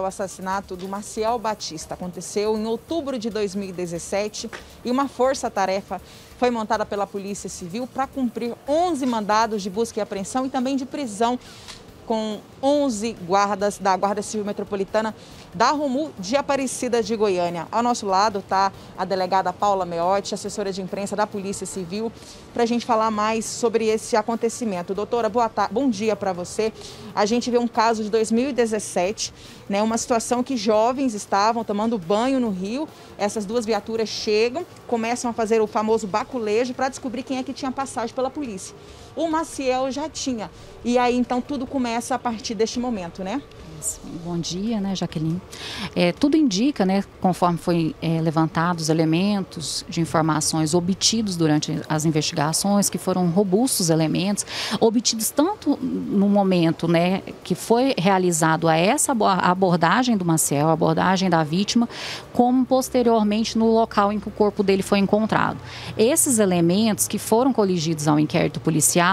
O assassinato do Maciel Batista. Aconteceu em outubro de 2017 e uma força-tarefa foi montada pela Polícia Civil para cumprir 11 mandados de busca e apreensão e também de prisão com 11 guardas da Guarda Civil Metropolitana da Rumu de Aparecida de Goiânia. Ao nosso lado está a delegada Paula Meotti, assessora de imprensa da Polícia Civil, para a gente falar mais sobre esse acontecimento. Doutora, boa tarde, bom dia para você. A gente vê um caso de 2017, né, uma situação que jovens estavam tomando banho no rio. Essas duas viaturas chegam, começam a fazer o famoso baculejo para descobrir quem é que tinha passagem pela polícia. O Maciel já tinha. E aí então tudo começa a partir deste momento, né? Bom dia, né, Jaqueline? É, tudo indica, né, conforme foi é, elementos de informações obtidos durante as investigações, que foram robustos elementos, obtidos tanto no momento, né, que foi realizado a essa abordagem do Maciel, a abordagem da vítima, como posteriormente no local em que o corpo dele foi encontrado. Esses elementos que foram coligidos ao inquérito policial,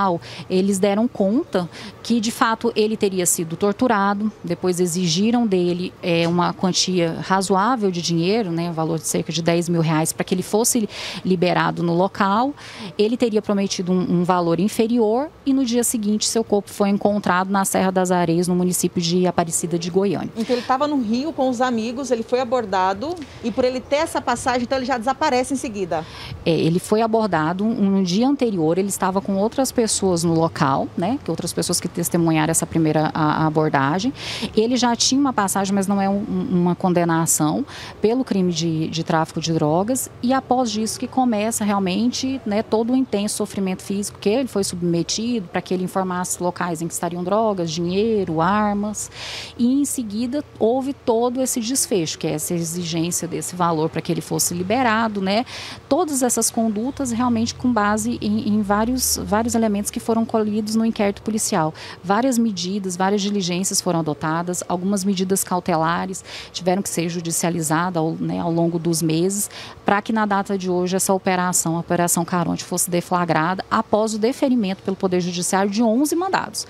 eles deram conta que de fato ele teria sido torturado, depois exigiram dele é, uma quantia razoável de dinheiro, né, um valor de cerca de 10 mil reais, para que ele fosse liberado no local. Ele teria prometido um, um, valor inferior e no dia seguinte seu corpo foi encontrado na Serra das Areias, no município de Aparecida de Goiânia. Então ele estava no Rio com os amigos, ele foi abordado e por ele ter essa passagem, então ele já desaparece em seguida. É, ele foi abordado um, um dia anterior, ele estava com outras pessoas no local, né, que outras pessoas que testemunharam essa primeira a, a abordagem. Ele já tinha uma passagem, mas não é um, uma condenação pelo crime de, de, tráfico de drogas. E após isso que começa realmente né, todo o intenso sofrimento físico que ele foi submetido para que ele informasse locais em que estariam drogas, dinheiro, armas. E em seguida houve todo esse desfecho, que é essa exigência desse valor para que ele fosse liberado, né? Todas essas condutas realmente com base em, em vários, vários elementos que foram colhidos no inquérito policial. Várias medidas, várias diligências foram adotadas adotadas, algumas medidas cautelares tiveram que ser judicializadas ao, né, ao longo dos meses, para que na data de hoje essa operação, a Operação Caronte, fosse deflagrada após o deferimento pelo Poder Judiciário de 11 mandados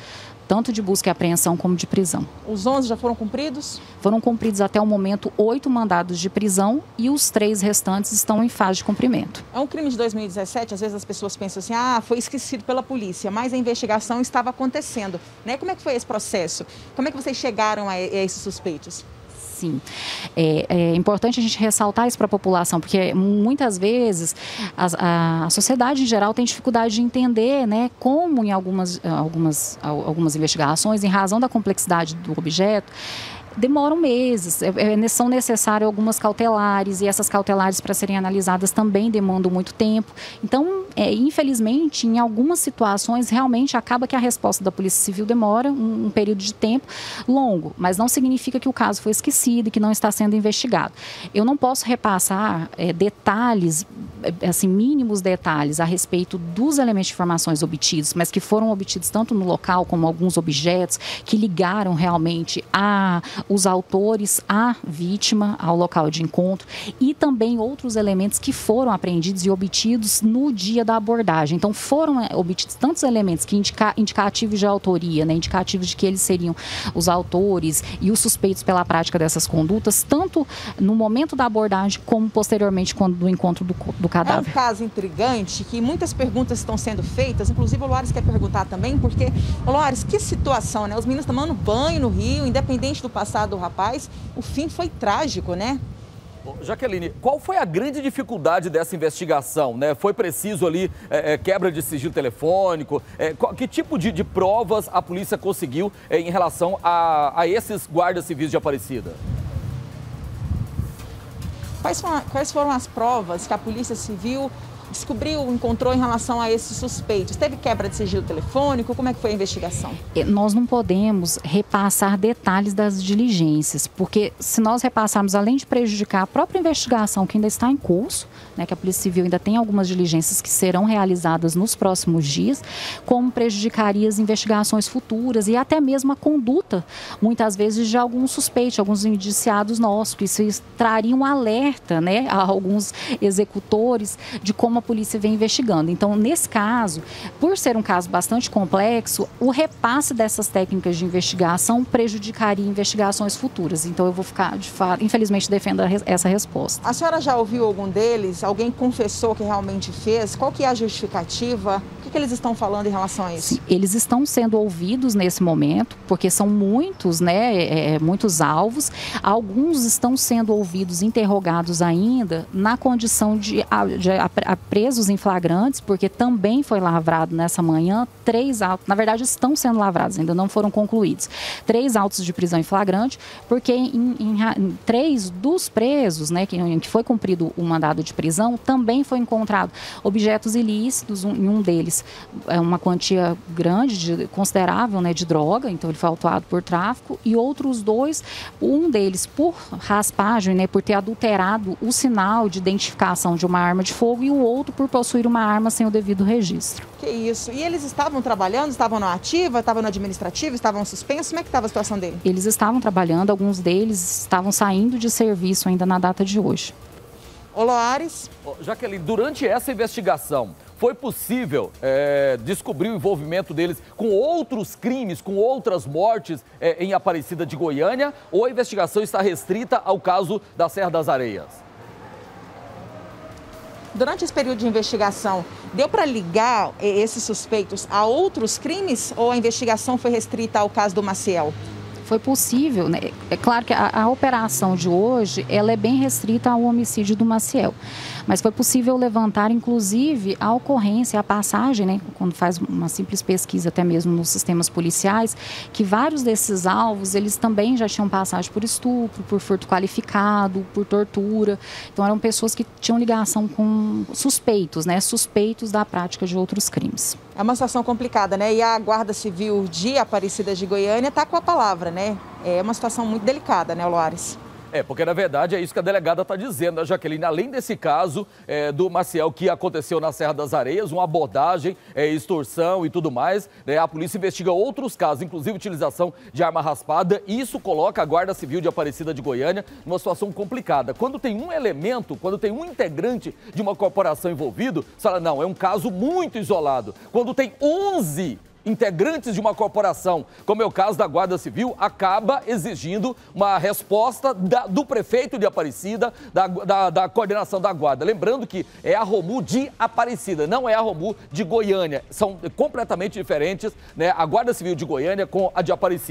tanto de busca e apreensão como de prisão. Os 11 já foram cumpridos? Foram cumpridos até o momento oito mandados de prisão e os três restantes estão em fase de cumprimento. É um crime de 2017, às vezes as pessoas pensam assim, ah, foi esquecido pela polícia, mas a investigação estava acontecendo. Né? Como é que foi esse processo? Como é que vocês chegaram a esses suspeitos? Sim. É, é importante a gente ressaltar isso para a população, porque muitas vezes a, a, sociedade em geral tem dificuldade de entender né, como em algumas, algumas, algumas investigações, em razão da complexidade do objeto, demoram meses. É, é, são necessárias algumas cautelares e essas cautelares para serem analisadas também demandam muito tempo. Então, é, infelizmente, em algumas situações, realmente acaba que a resposta da Polícia Civil demora um, um período de tempo longo, mas não significa que o caso foi esquecido e que não está sendo investigado. Eu não posso repassar é, detalhes, assim, mínimos detalhes a respeito dos elementos de informações obtidos, mas que foram obtidos tanto no local como alguns objetos que ligaram realmente a os autores, a vítima, ao local de encontro e também outros elementos que foram apreendidos e obtidos no dia da abordagem. Então foram eh, obtidos tantos elementos que indica, indicativos de autoria, né, indicativos de que eles seriam os autores e os suspeitos pela prática dessas condutas, tanto no momento da abordagem como posteriormente quando do encontro do, do cadáver. É um caso intrigante que muitas perguntas estão sendo feitas, inclusive o Loares quer perguntar também, porque, Loares, que situação, né? Os meninos tomando banho no rio, independente do passado do rapaz, o fim foi trágico, né? Jaqueline, qual foi a grande dificuldade dessa investigação? Né? Foi preciso ali é, é, quebra de sigilo telefônico? É, qual, que tipo de, de, provas a polícia conseguiu é, em relação a, a, esses guardas civis de Aparecida? Quais foram, quais foram as provas que a Polícia Civil descobriu, encontrou em relação a esses suspeitos? Teve quebra de sigilo telefônico? Como é que foi a investigação? Nós não podemos repassar detalhes das diligências, porque se nós repassarmos, além de prejudicar a própria investigação que ainda está em curso, né, que a Polícia Civil ainda tem algumas diligências que serão realizadas nos próximos dias, como prejudicaria as investigações futuras e até mesmo a conduta, muitas vezes, de alguns suspeitos, alguns indiciados nossos, que isso traria um alerta né, a alguns executores de como como a polícia vem investigando. Então, nesse caso, por ser um caso bastante complexo, o repasse dessas técnicas de investigação prejudicaria investigações futuras. Então, eu vou ficar, de fato, infelizmente, defendo essa resposta. A senhora já ouviu algum deles? Alguém confessou que realmente fez? Qual que é a justificativa? O que, que eles estão falando em relação a isso? Sim, eles estão sendo ouvidos nesse momento, porque são muitos, né, é, é muitos alvos. Alguns estão sendo ouvidos, interrogados ainda, na condição de, de, de presos em flagrantes, porque também foi lavrado nessa manhã três autos, na verdade estão sendo lavrados, ainda não foram concluídos, três autos de prisão em flagrante, porque em, em, em três dos presos, né, que, em que foi cumprido o mandado de prisão, também foi encontrado objetos ilícitos, um, em um deles é uma quantia grande, de, considerável, né, de droga, então ele foi autuado por tráfico, e outros dois, um deles por raspagem, né, por ter adulterado o sinal de identificação de uma arma de fogo e o outro por possuir uma arma sem o devido registro. Que isso. E eles estavam trabalhando, estavam na ativa, estavam no administrativo, estavam suspensos? Como é que estava a situação deles? Eles estavam trabalhando, alguns deles estavam saindo de serviço ainda na data de hoje. Ô Loares. Jaqueline, durante essa investigação, foi possível é, descobrir o envolvimento deles com outros crimes, com outras mortes é, em Aparecida de Goiânia? Ou a investigação está restrita ao caso da Serra das Areias? Durante esse período de investigação, deu para ligar eh, esses suspeitos a outros crimes ou a investigação foi restrita ao caso do Maciel? foi possível, né? É claro que a, a, operação de hoje ela é bem restrita ao homicídio do Maciel, mas foi possível levantar, inclusive, a ocorrência, a passagem, né? Quando faz uma simples pesquisa, até mesmo nos sistemas policiais, que vários desses alvos eles também já tinham passagem por estupro, por furto qualificado, por tortura. Então eram pessoas que tinham ligação com suspeitos, né? Suspeitos da prática de outros crimes. É uma situação complicada, né? E a Guarda Civil de Aparecida de Goiânia está com a palavra, né? É uma situação muito delicada, né, Loares? É, porque na verdade é isso que a delegada está dizendo, né, Jaqueline? Além desse caso é, do Maciel que aconteceu na Serra das Areias, uma abordagem, é, extorsão e tudo mais, né, a polícia investiga outros casos, inclusive utilização de arma raspada. E isso coloca a Guarda Civil de Aparecida de Goiânia numa situação complicada. Quando tem um elemento, quando tem um integrante de uma corporação envolvido, você fala, não, é um caso muito isolado. Quando tem 11 integrantes de uma corporação, como é o caso da Guarda Civil, acaba exigindo uma resposta da, do prefeito de Aparecida, da, da, da, coordenação da Guarda. Lembrando que é a Romu de Aparecida, não é a Romu de Goiânia. São completamente diferentes, né? A Guarda Civil de Goiânia com a de Aparecida.